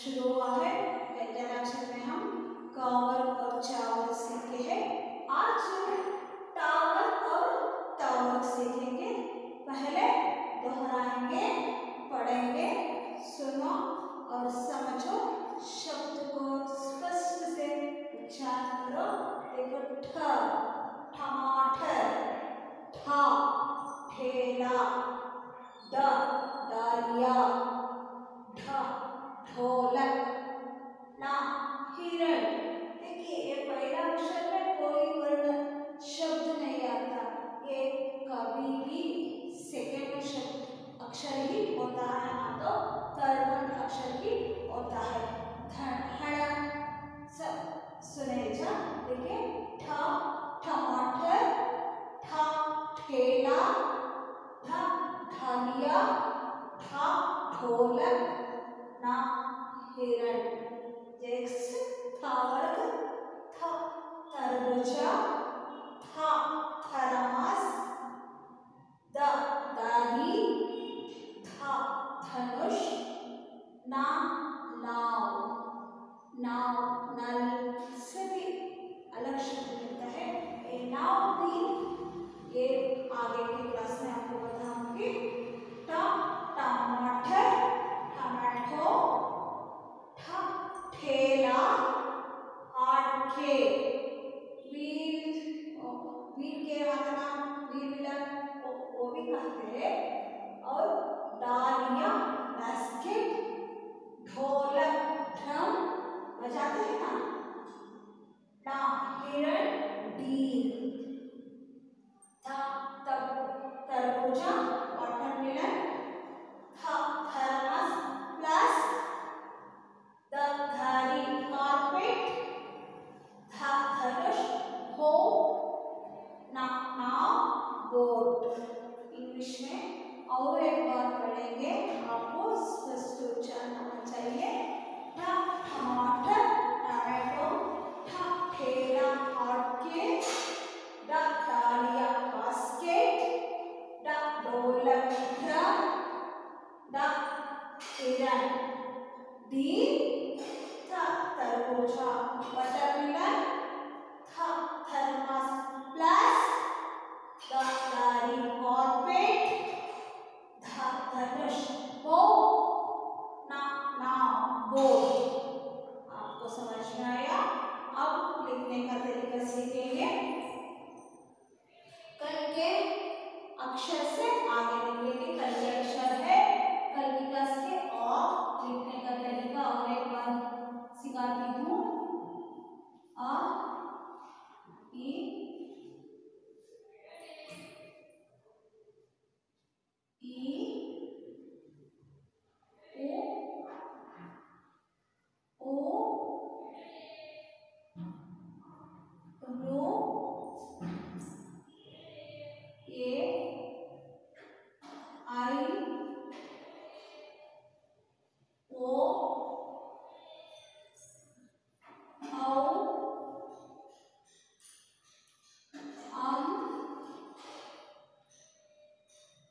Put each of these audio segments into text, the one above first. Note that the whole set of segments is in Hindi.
शुरू हुआ है। व्यंजनाक्षर में हम कावर और चावल सीखे हैं। आज टावर और तावर सीखेंगे। पहले दोहराएँगे, पढ़ेंगे, सुनो। होना चाहिए।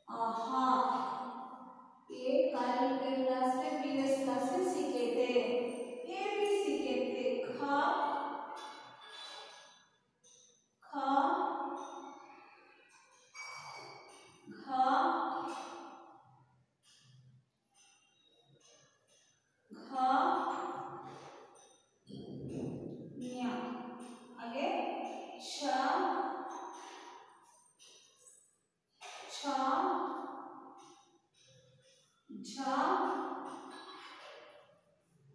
啊哈 छ झ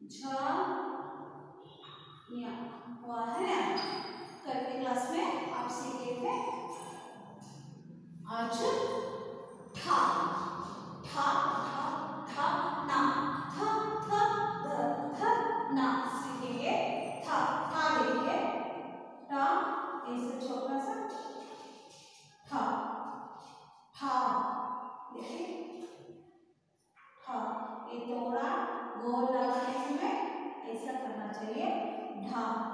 झ हुआ है? कल के क्लास में आप सीखे थे। आज, ठा ठा। तो थोड़ा गोल लगा में ऐसा करना चाहिए। ढाप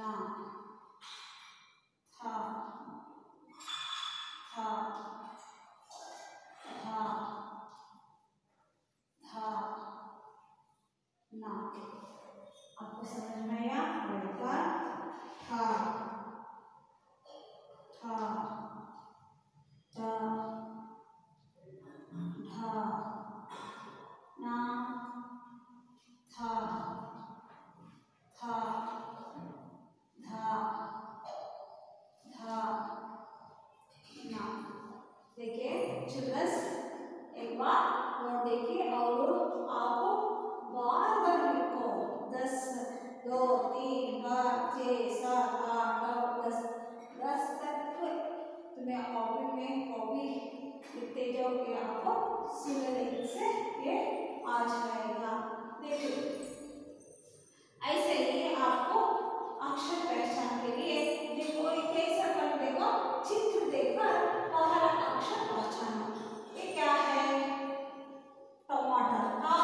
じ。कॉपी में कॉपी लिखते जाओगे आपको सुंदर तरीके से ये आ जाएगा। देखो, ऐसे ही आपको अक्षर पहचान के लिए देखो कैसा कर देखो, चित्र देखकर पहला अक्षर पहचानना ये क्या है? टमाटर का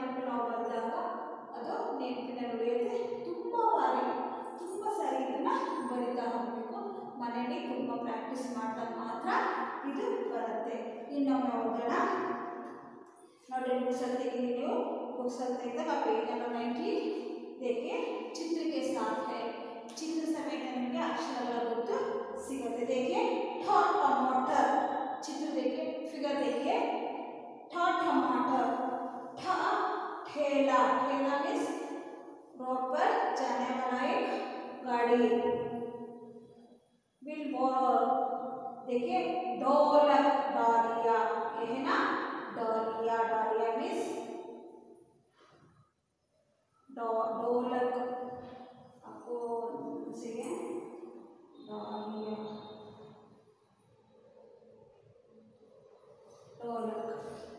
ಪಾಯಿಂಟನ್ನು ನಾವು ಬರೆದಾಗ ಅದು ನೆನಪಿನಲ್ಲಿ ಉಳಿಯುತ್ತೆ ತುಂಬ ಬಾರಿ, ತುಂಬ ಸರಿ ಇದನ್ನು ಬರಿತಾ ಹೋಗಬೇಕು. ಮನೆಯಲ್ಲಿ ತುಂಬ ಪ್ರಾಕ್ಟೀಸ್ ಮಾಡಿದಾಗ ಮಾತ್ರ ಇದು ಬರುತ್ತೆ. ಇನ್ನೊಮ್ಮೆ ಹೋಗೋಣ ನೋಡಿ ಬುಕ್ಸಲ್ಲಿ ತೆಗೀರಿ ನೀವು ಬುಕ್ಸಲ್ಲಿ ತೆಗೆದಾಗ ಪೇಜನ್ನು ನೈಂಟಿ ಇದಕ್ಕೆ ಚಿತ್ರಕ್ಕೆ ಸಾಧ್ಯ ಚಿತ್ರ ಸಮೇತ ನಿಮಗೆ ಅಕ್ಷರಗಳ ಗೊತ್ತು ಸಿಗುತ್ತೆ. ದೇಕೆ ಥಾಟ್ ಟಮಾಟರ್ ವಾಟರ್ ಚಿತ್ರದಕ್ಕೆ ಫಿಗರ್ ಹೇಗೆ ಥಾಟ್ ಟಮಾಟರ್ ठ ठेला ठेला मीन्स रोड पर जाने वाला एक गाड़ी? बिल बोर देखिए ढोलक डालिया, ये है ना? डालिया डालिया मीन्स ढोलक आपको ढोलक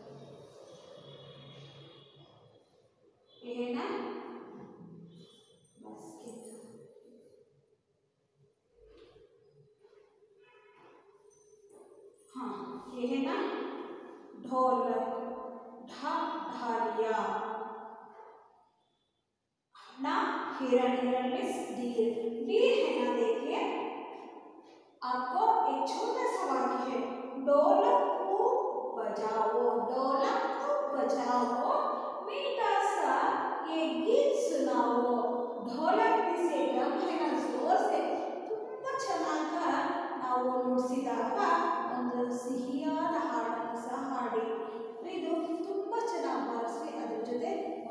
ये है ना बास्केट हाँ ये है ना ढोलक ढा ढालिया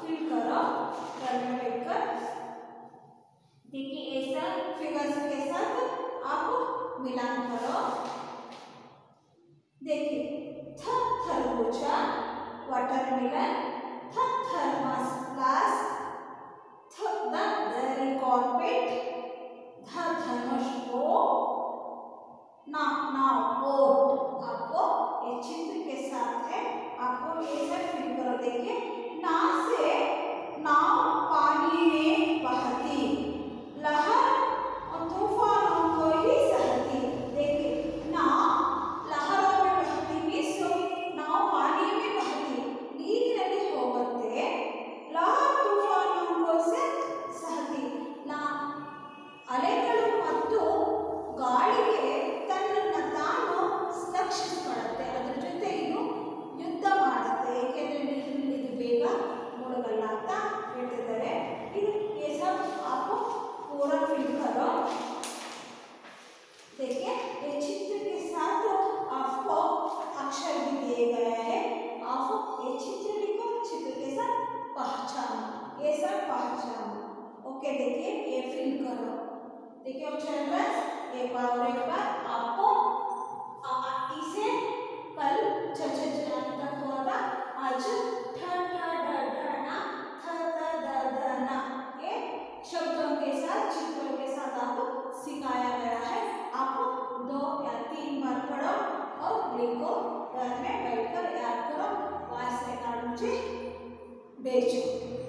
फिल करो घर में देखिए, ऐसा फिगर्स के साथ आप मिलान करो। देखिए थ खरबूजा वाटरमेलन थ थर्मस ग्लास थ, द दरी कॉर्पेट ध धनुष को ना ना बोट आपको ये चित्र के साथ है, आपको ये सब फिल करो देखिए ना से नाव पानी में बहती। लहर और तूफानों करो। देखिए चिल्ड्रन एक बार और एक बार आपको इसे कल चर्चा तक हुआ था। आज सिखाया गया है। आप दो या तीन बार पढ़ो और लिखो। घर में बैठकर याद करो। वाइस रिकॉर्ड मुझे भेजो।